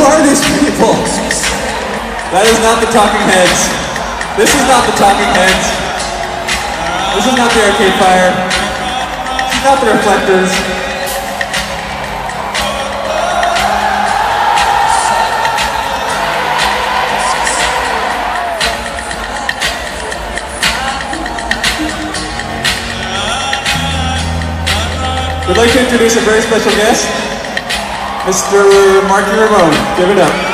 are these people? That is not the Talking Heads. This is not the Talking Heads. This is not the Arcade Fire. This is not the Reflektors. We'd like to introduce a very special guest, Mr. Marky Ramone. Give it up.